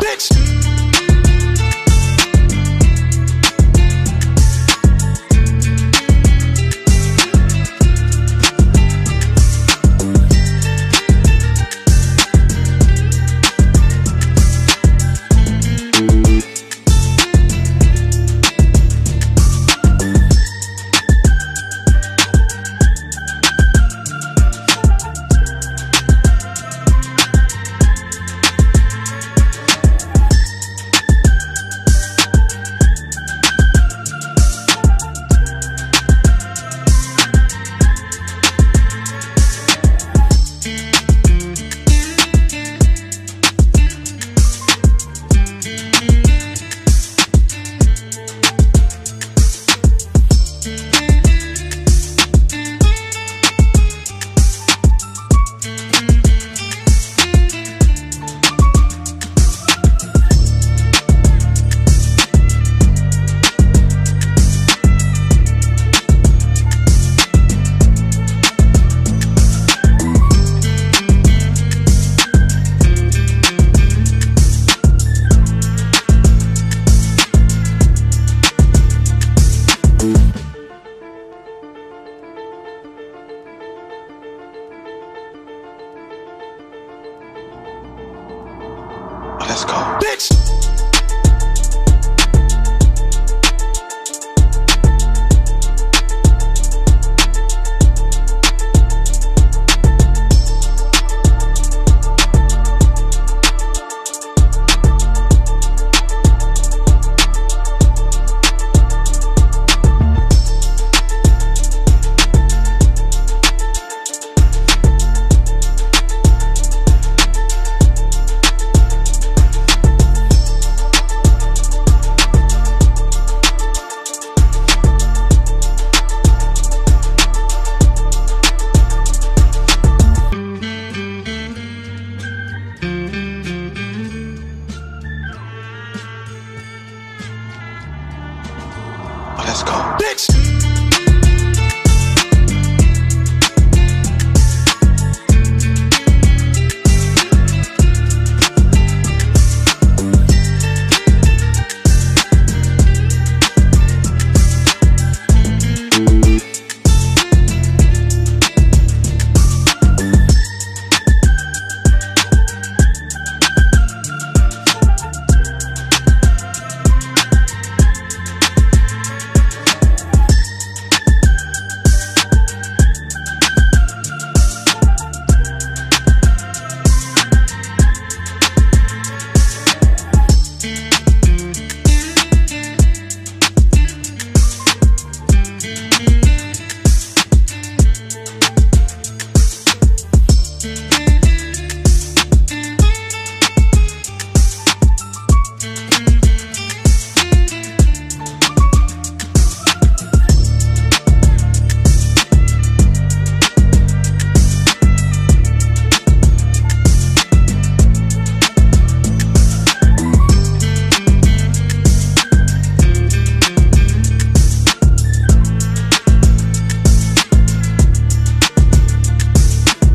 bitch. Let's go. Bitch!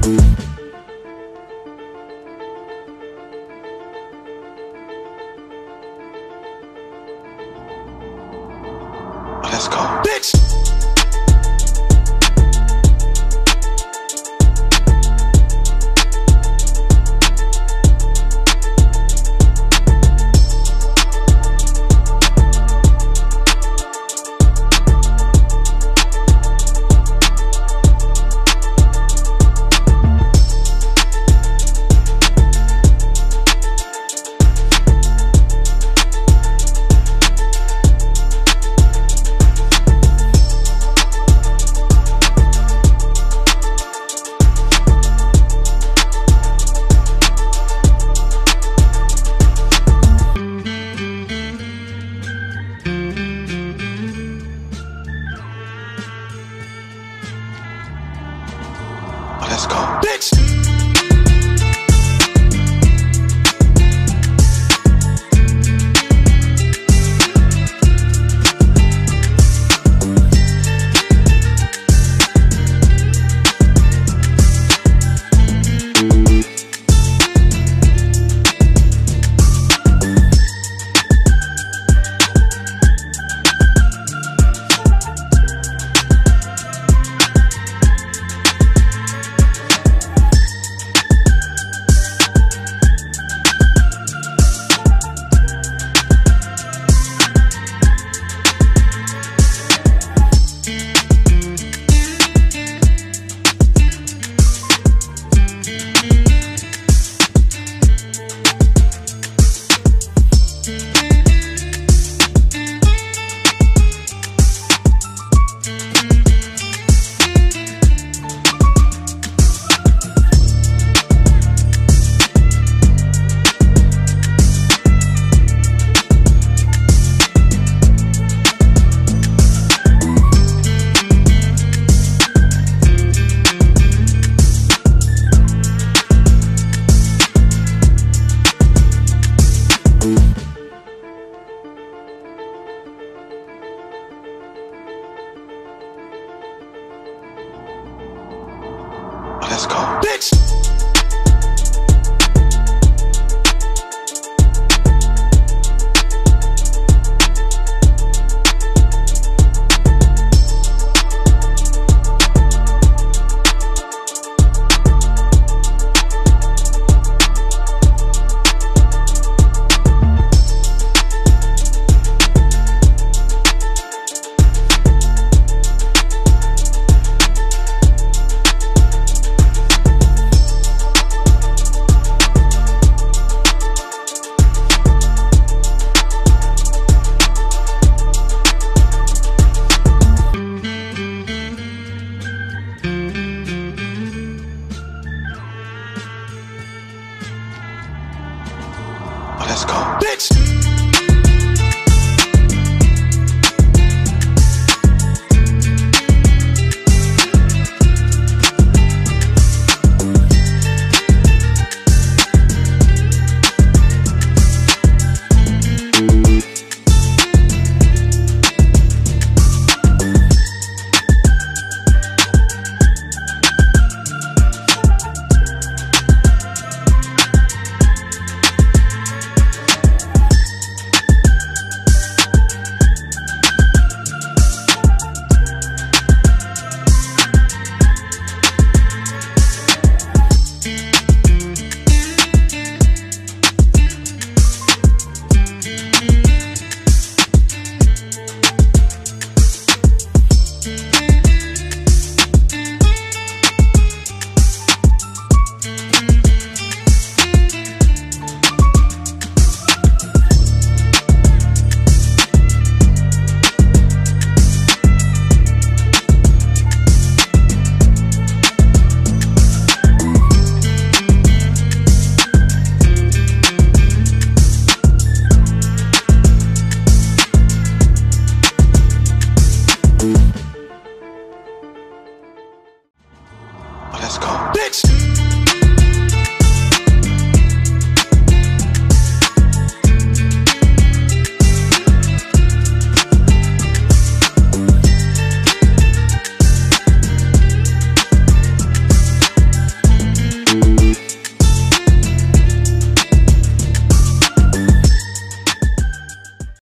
Let's